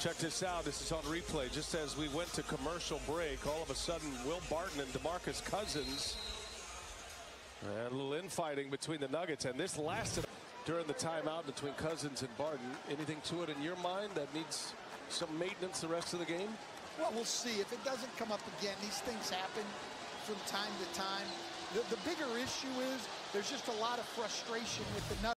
Check this out. This is on replay. Just as we went to commercial break, all of a sudden, Will Barton and DeMarcus Cousins. And a little infighting between the Nuggets. And this lasted during the timeout between Cousins and Barton. Anything to it in your mind that needs some maintenance the rest of the game? Well, we'll see. If it doesn't come up again, these things happen from time to time. The, the bigger issue is there's just a lot of frustration with the Nuggets.